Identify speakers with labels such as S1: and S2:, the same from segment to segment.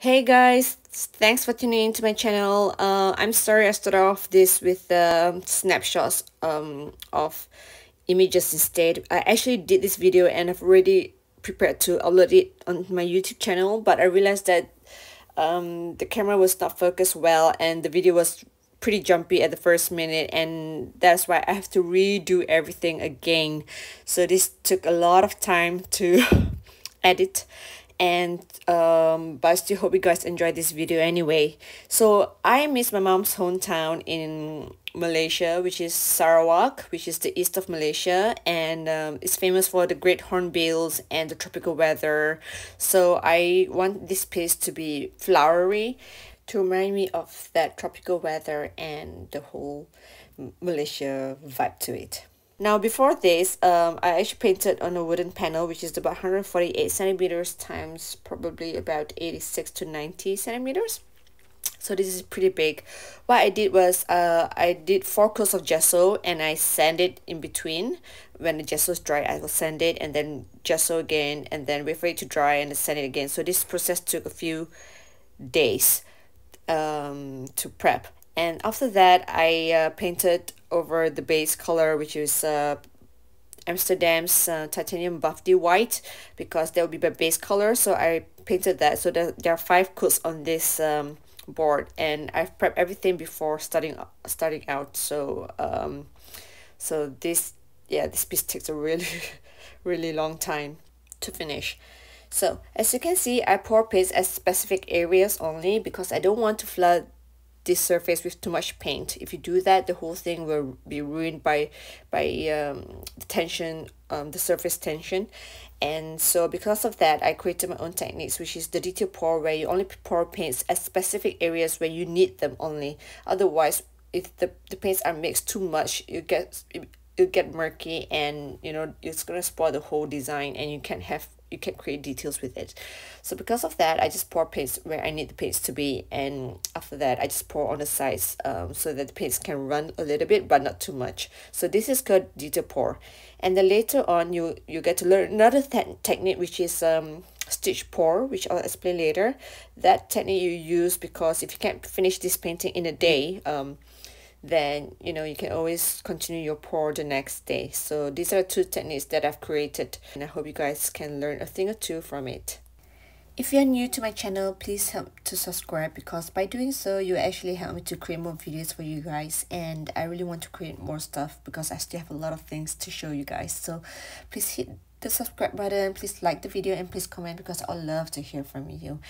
S1: Hey guys, thanks for tuning into my channel. Uh, I'm sorry I started off this with uh, snapshots um, of images instead. I actually did this video and I've already prepared to upload it on my YouTube channel, but I realized that um, the camera was not focused well and the video was pretty jumpy at the first minute and that's why I have to redo everything again. So this took a lot of time to edit and um but I still hope you guys enjoy this video anyway. So I miss my mom's hometown in Malaysia which is Sarawak which is the east of Malaysia. And um, it's famous for the great hornbills and the tropical weather. So I want this place to be flowery to remind me of that tropical weather and the whole Malaysia vibe to it now before this, um, I actually painted on a wooden panel which is about 148 centimeters times probably about 86 to 90 centimeters. So this is pretty big. What I did was uh, I did four coats of gesso and I sand it in between. When the gesso is dry, I will sand it and then gesso again and then wait for it to dry and then sand it again. So this process took a few days um, to prep and after that I uh, painted over the base color which is uh, Amsterdam's uh, titanium buff white because that will be my base color. So I painted that. So there, there are five coats on this um, board and I've prepped everything before starting starting out. So um, so this yeah this piece takes a really really long time to finish. So as you can see I pour paste at specific areas only because I don't want to flood this surface with too much paint. If you do that, the whole thing will be ruined by by um, the tension, um, the surface tension. And so because of that, I created my own techniques, which is the detail pour, where you only pour paints at specific areas where you need them only. Otherwise, if the, the paints are mixed too much, you get you get murky and you know it's gonna spoil the whole design and you can't have you can create details with it. So because of that I just pour paints where I need the paints to be and after that I just pour on the sides um, so that the paints can run a little bit but not too much. So this is called detail pour. And then later on you you get to learn another te technique which is um stitch pour which I'll explain later. That technique you use because if you can't finish this painting in a day um then you know you can always continue your pour the next day. So these are two techniques that I've created and I hope you guys can learn a thing or two from it. If you're new to my channel please help to subscribe because by doing so you actually help me to create more videos for you guys and I really want to create more stuff because I still have a lot of things to show you guys. So please hit the subscribe button please like the video and please comment because I love to hear from you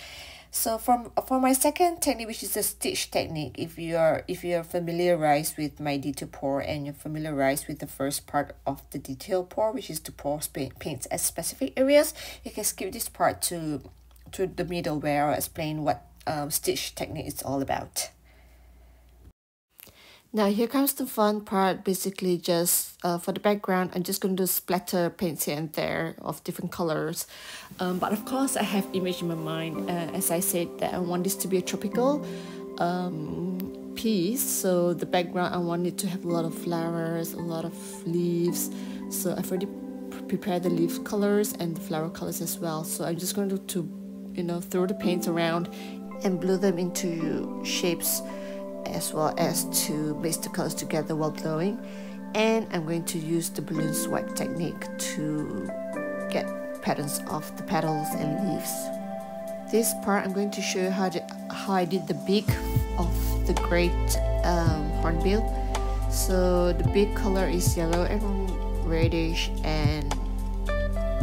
S1: so from for my second technique which is the stitch technique if you are if you are familiarized with my detail pour and you're familiarized with the first part of the detail pour which is to pour paints at specific areas you can skip this part to to the middle where I'll explain what um, stitch technique is all about now here comes the fun part, basically just uh, for the background, I'm just going to splatter paints here and there of different colors. Um, but of course I have image in my mind, uh, as I said that I want this to be a tropical um, piece. So the background I want it to have a lot of flowers, a lot of leaves. So I've already prepared the leaf colors and the flower colors as well. So I'm just going to, to you know, throw the paints around and blow them into shapes as well as to mix the colors together while blowing and I'm going to use the balloon swipe technique to get patterns of the petals and leaves. This part I'm going to show you how, to, how I did the beak of the great um, hornbill. So the beak color is yellow and reddish and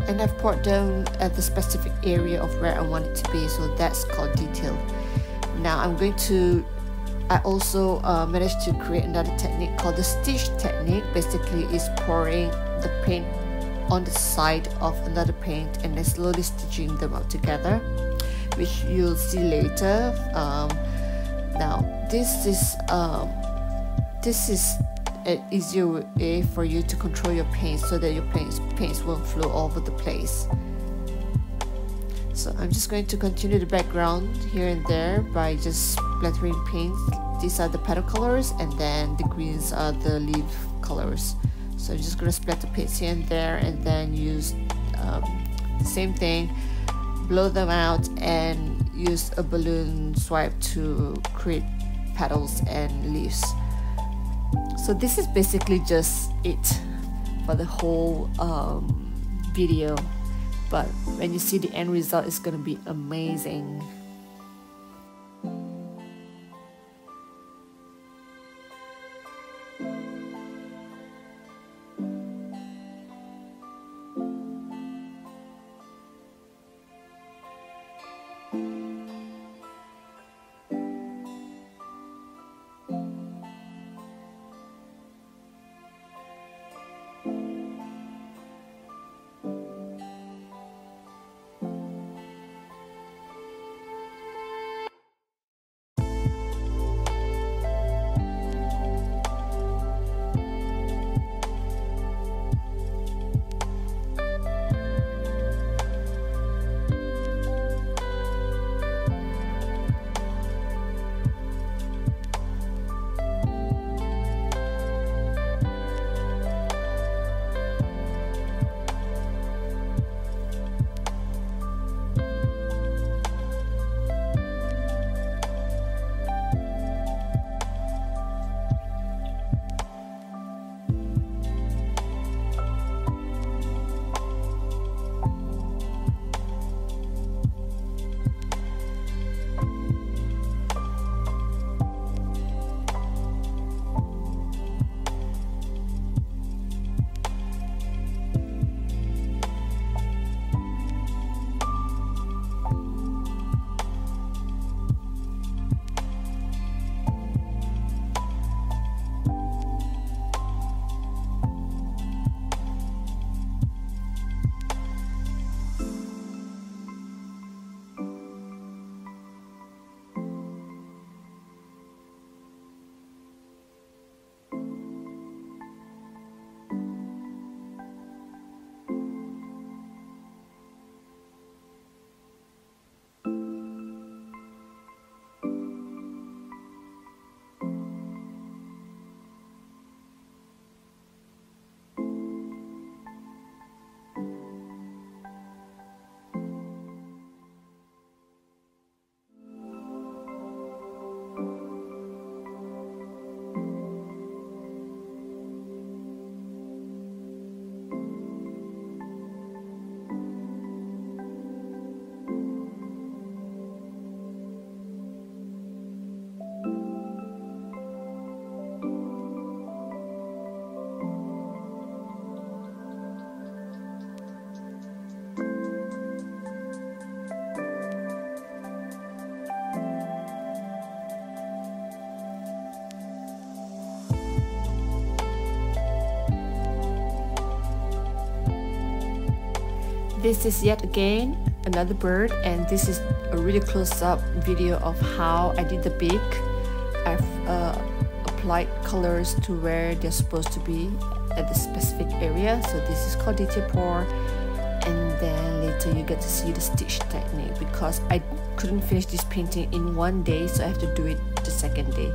S1: and I've poured them at the specific area of where I want it to be so that's called detail. Now I'm going to I also uh, managed to create another technique called the stitch technique. Basically, is pouring the paint on the side of another paint and then slowly stitching them up together, which you'll see later. Um, now, this is um, this is an easier way for you to control your paint so that your paints paints won't flow all over the place. So I'm just going to continue the background here and there by just splattering paint. These are the petal colors and then the greens are the leaf colors. So I'm just going to splatter paint here and there and then use um, the same thing, blow them out and use a balloon swipe to create petals and leaves so this is basically just it for the whole um, video but when you see the end result it's gonna be amazing This is yet again another bird and this is a really close-up video of how I did the beak. I've uh, applied colors to where they're supposed to be at the specific area. So this is called detail pour and then later you get to see the stitch technique because I couldn't finish this painting in one day so I have to do it the second day.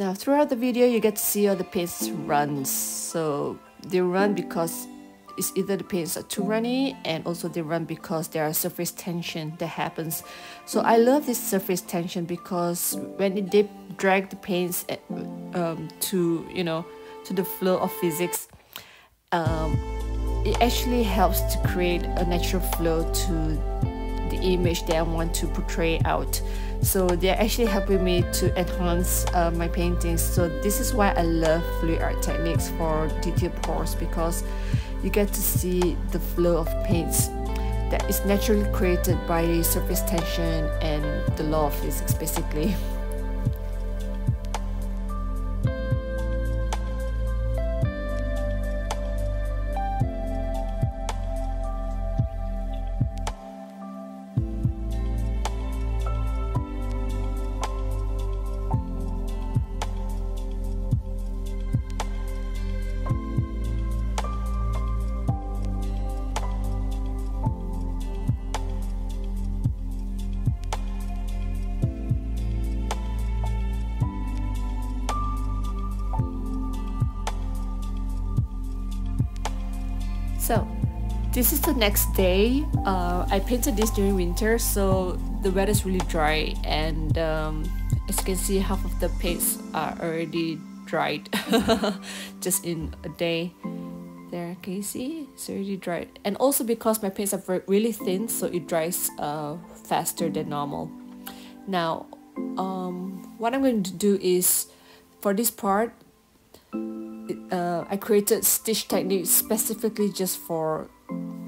S1: Now throughout the video you get to see how the paints run. So they run because it's either the paints are too runny and also they run because there are surface tension that happens. So I love this surface tension because when they drag the paints at, um, to you know to the flow of physics, um, it actually helps to create a natural flow to image that I want to portray out. So they're actually helping me to enhance uh, my paintings. So this is why I love fluid art techniques for detail pours because you get to see the flow of paints that is naturally created by surface tension and the law of physics basically So this is the next day. Uh, I painted this during winter, so the weather is really dry, and um, as you can see, half of the paints are already dried just in a day. There, can you see? It's already dried, and also because my paints are really thin, so it dries uh, faster than normal. Now, um, what I'm going to do is for this part, uh, I created stitch technique specifically just for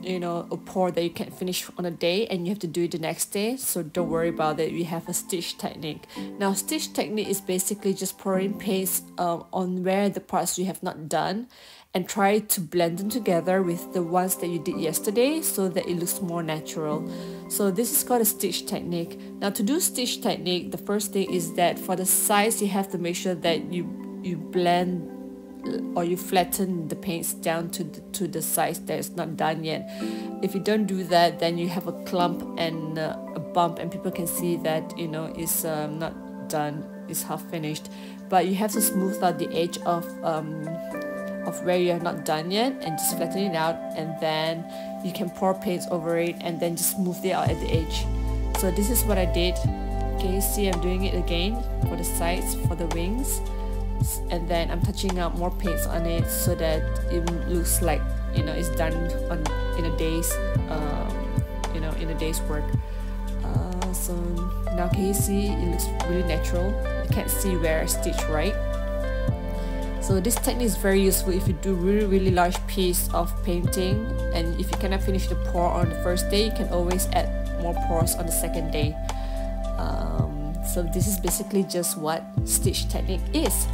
S1: you know a pour that you can finish on a day and you have to do it the next day. So don't worry about it. We have a stitch technique. Now stitch technique is basically just pouring paste um, on where the parts you have not done and try to blend them together with the ones that you did yesterday so that it looks more natural. So this is called a stitch technique. Now to do stitch technique the first thing is that for the size you have to make sure that you you blend or you flatten the paints down to the, to the size that is not done yet. If you don't do that then you have a clump and uh, a bump and people can see that you know it's um, not done it's half finished. But you have to smooth out the edge of um, of where you have not done yet and just flatten it out and then you can pour paints over it and then just smooth it out at the edge. So this is what I did. Can you see I'm doing it again for the sides for the wings and then I'm touching up more paints on it so that it looks like you know it's done on in a day's um, you know in a day's work. Uh, so now can you see? It looks really natural. You can't see where I stitch right? So this technique is very useful if you do really really large piece of painting. And if you cannot finish the pour on the first day you can always add more pours on the second day. Um, so this is basically just what stitch technique is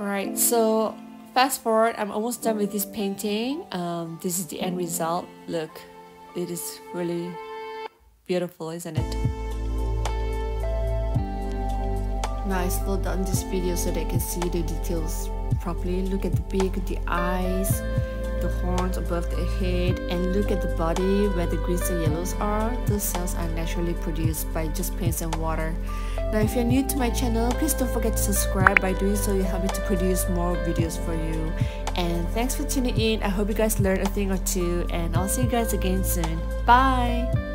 S1: Alright, so fast forward, I'm almost done with this painting. Um, this is the end result. Look, it is really beautiful, isn't it? Now I slow down this video so they can see the details properly. Look at the beak, the eyes, the horns above the head and look at the body where the greens and yellows are. Those cells are naturally produced by just paints and water. Now if you're new to my channel, please don't forget to subscribe. By doing so, you help me to produce more videos for you. And thanks for tuning in. I hope you guys learned a thing or two and I'll see you guys again soon. Bye!